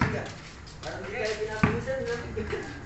tiga, Kalau tiga binatang nanti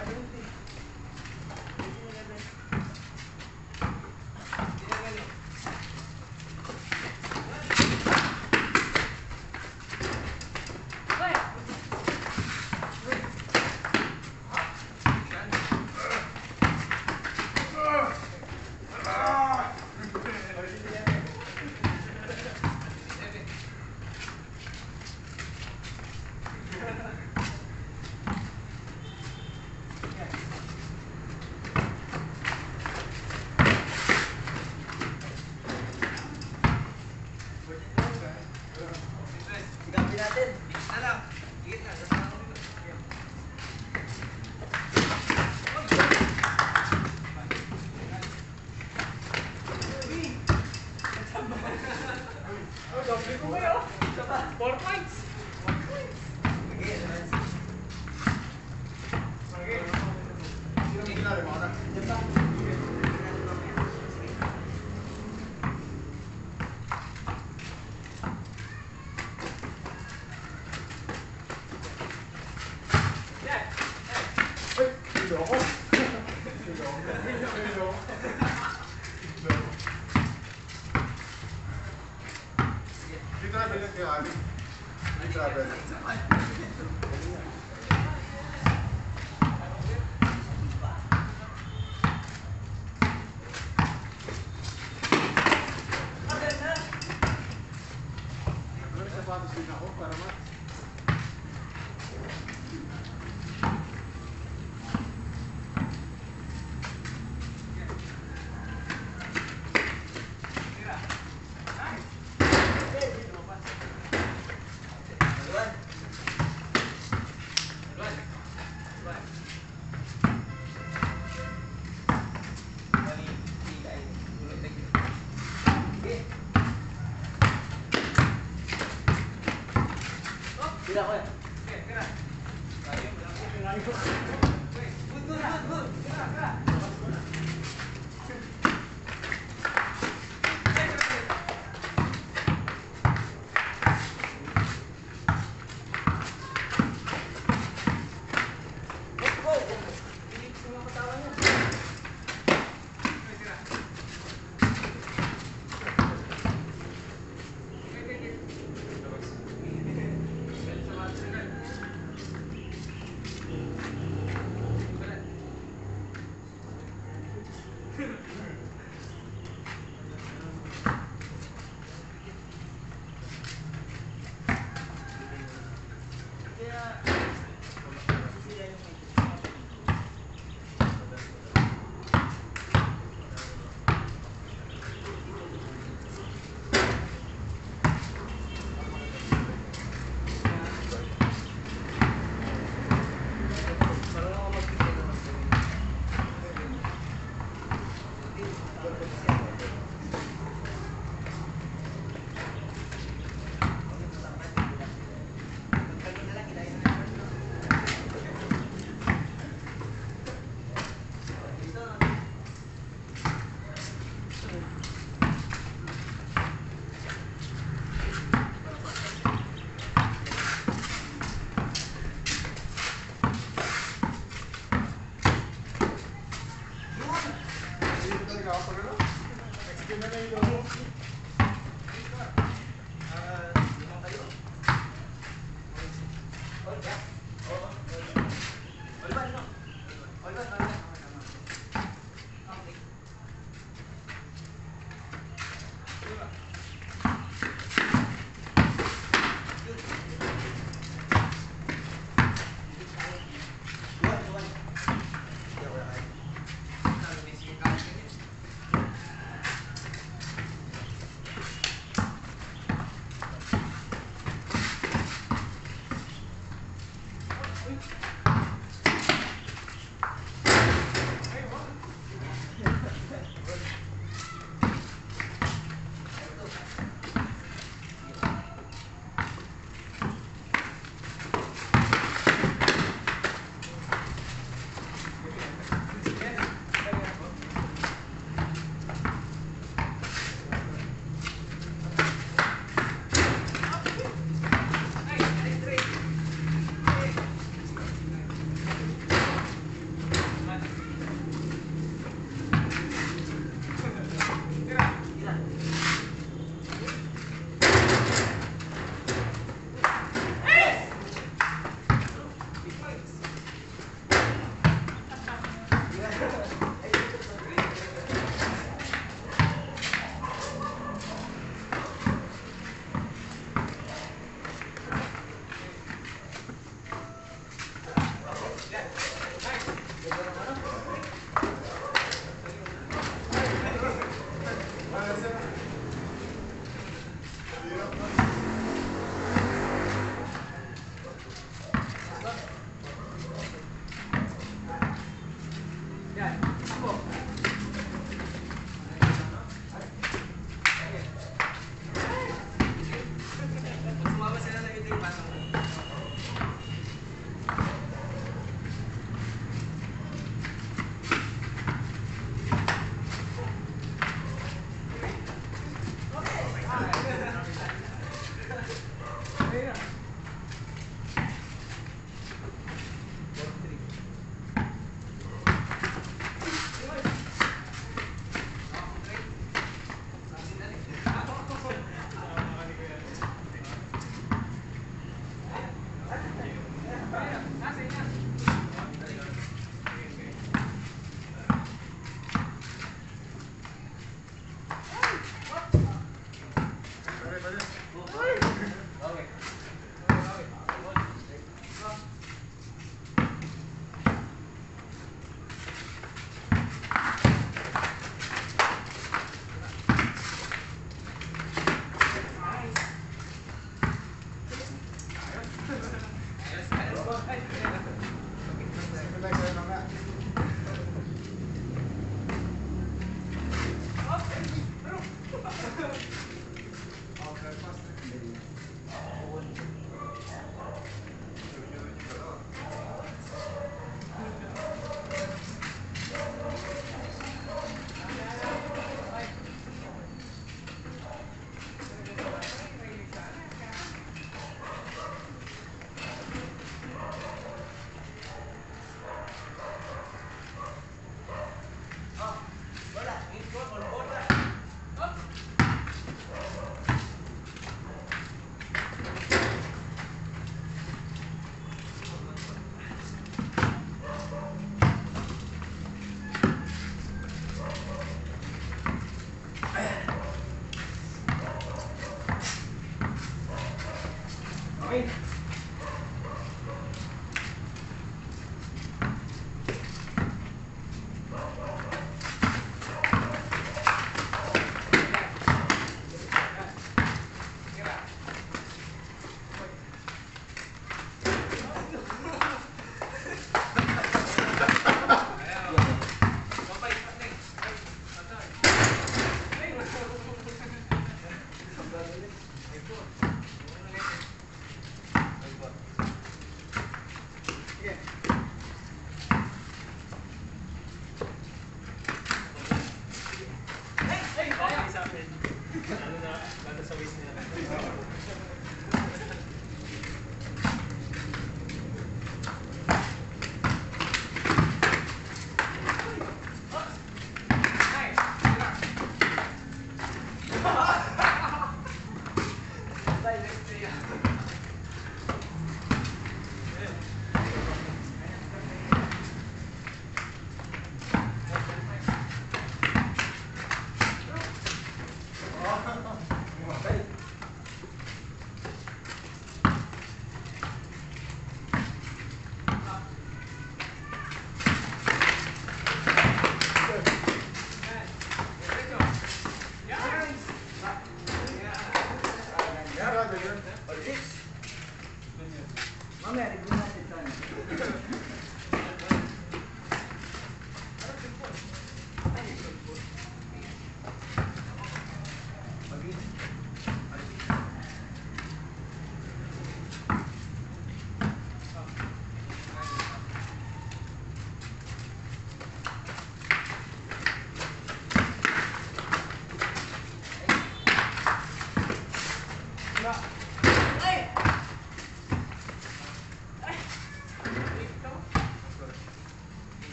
I don't think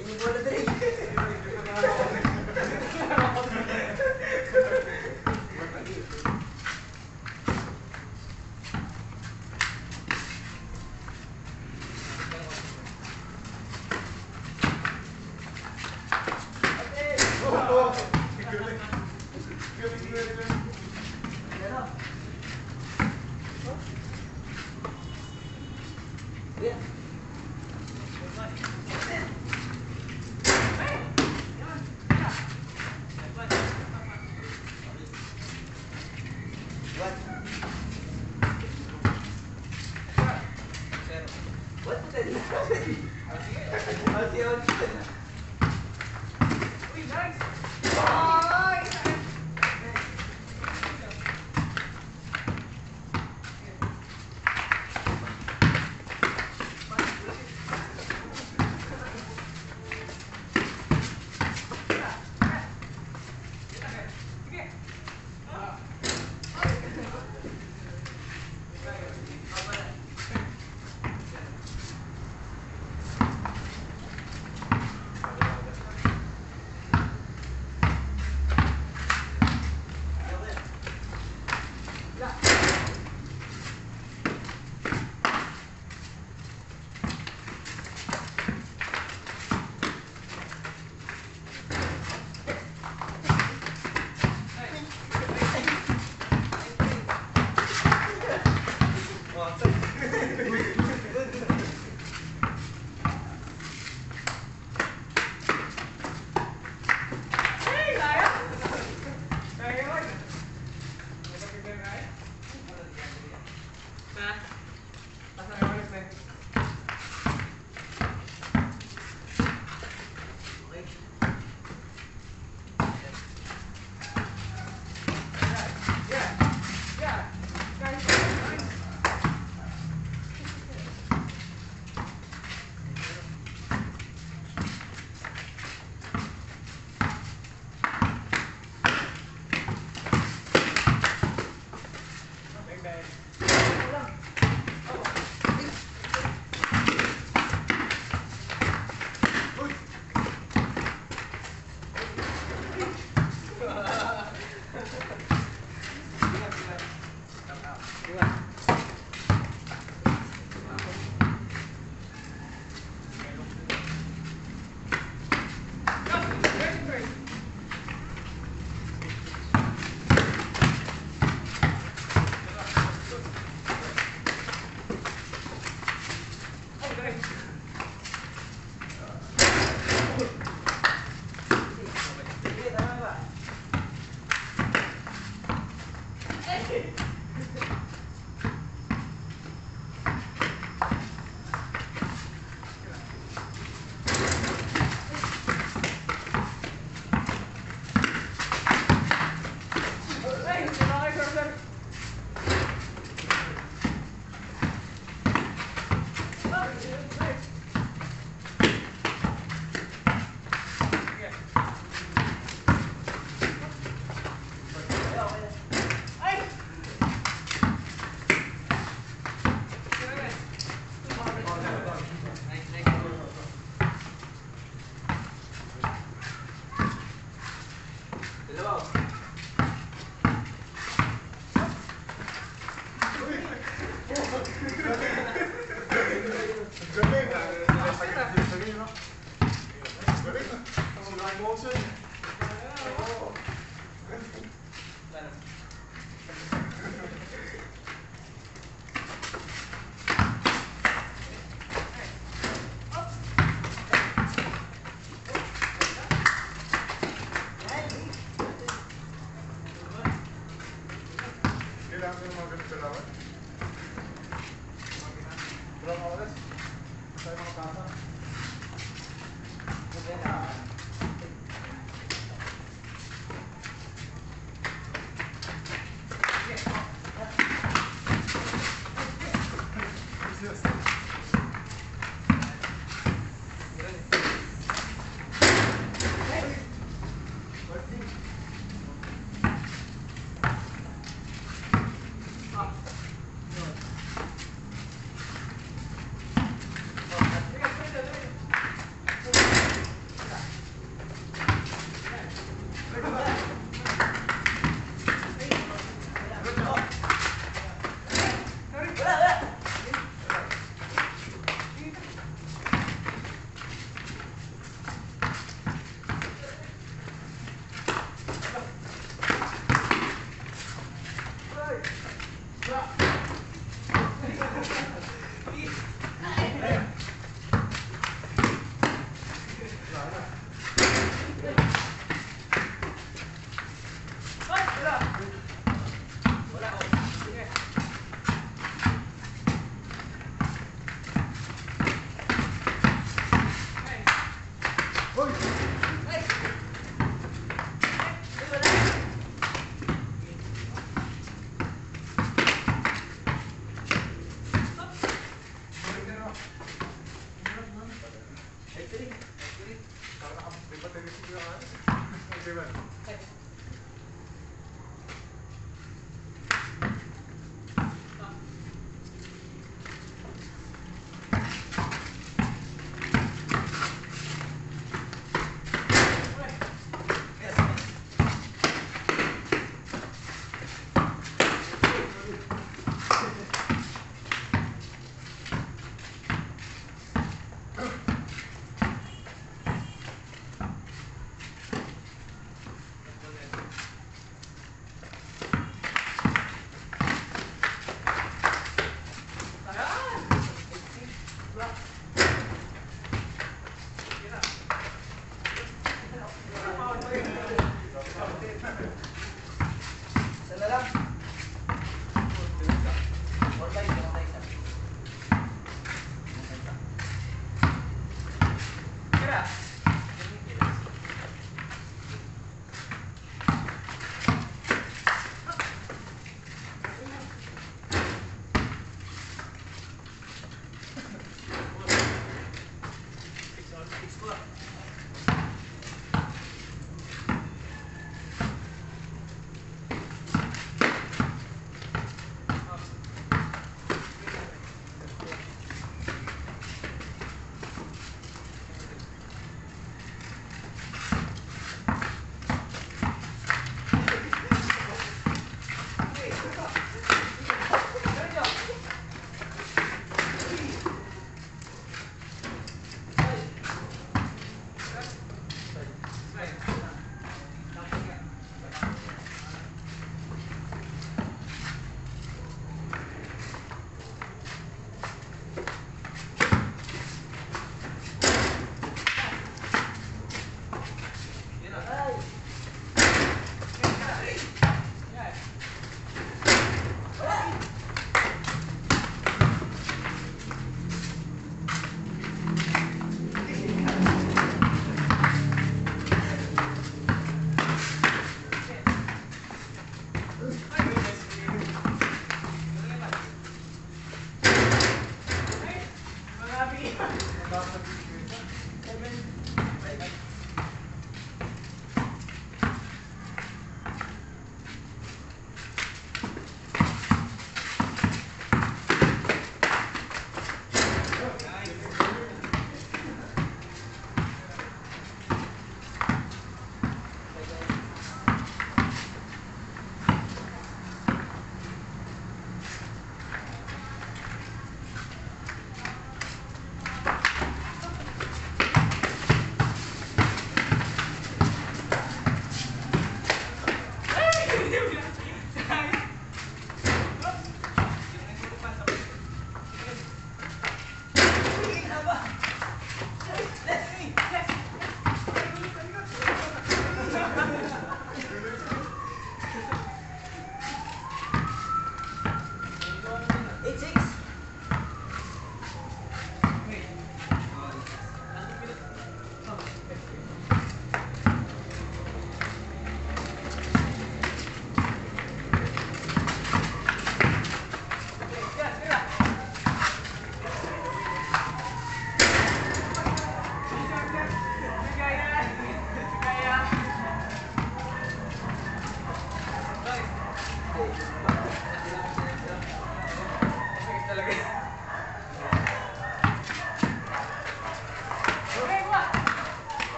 inyo bola din.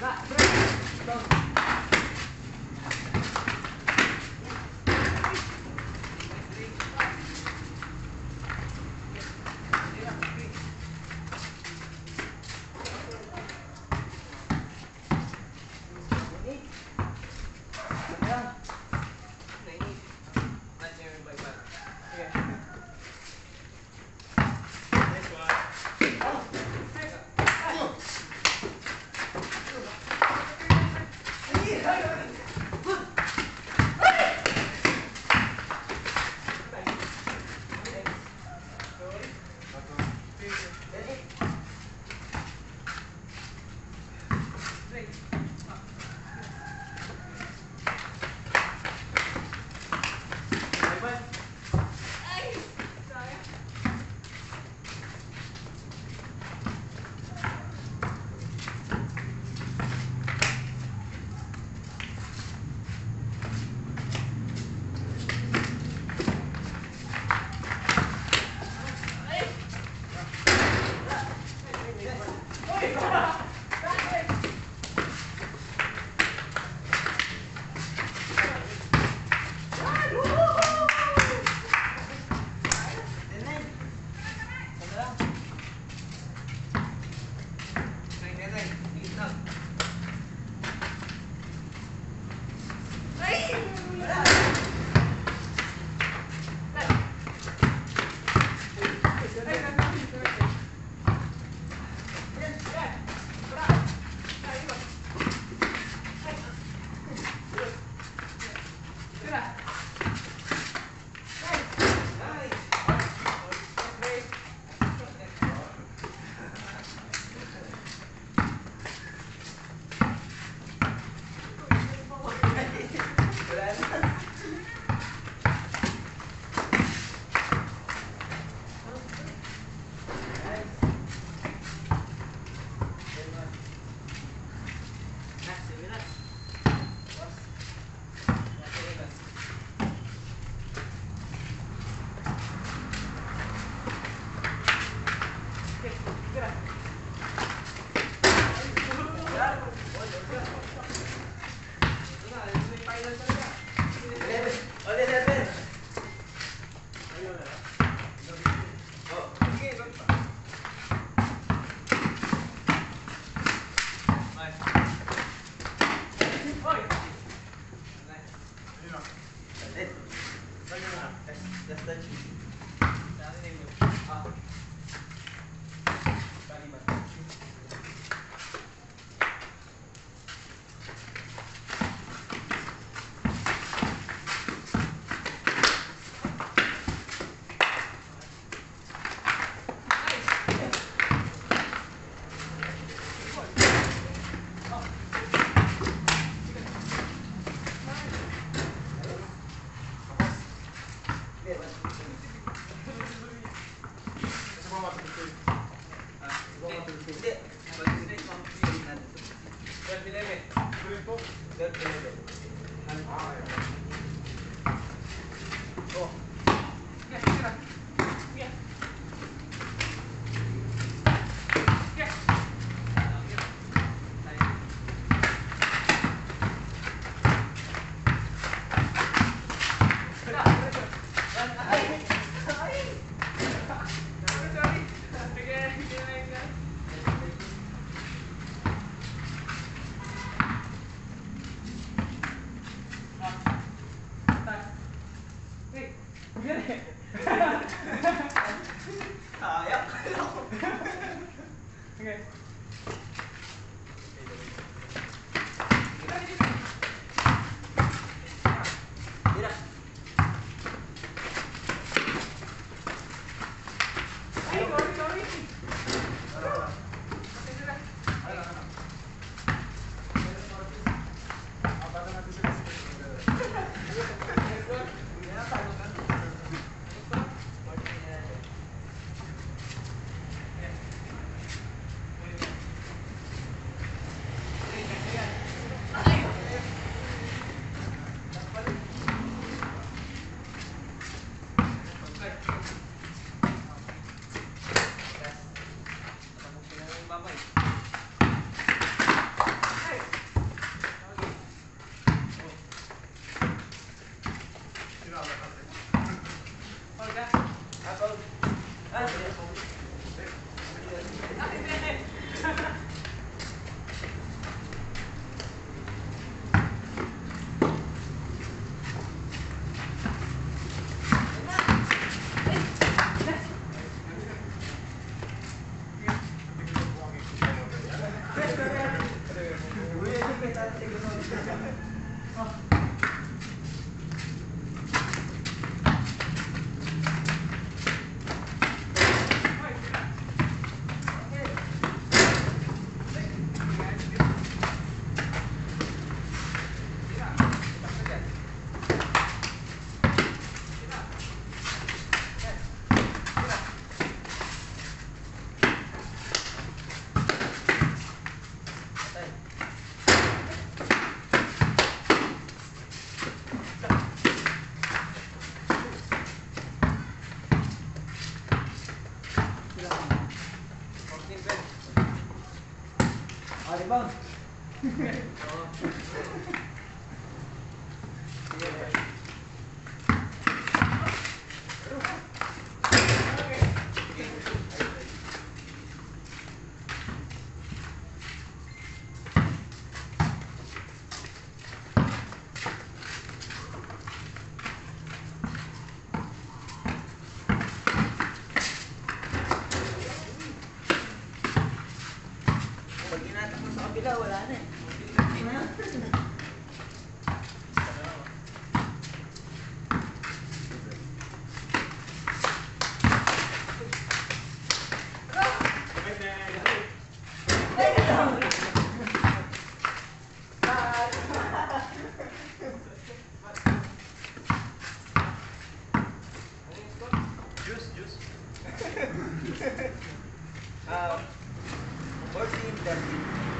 Right, break, break. Thank you. Juice, juice. um, what team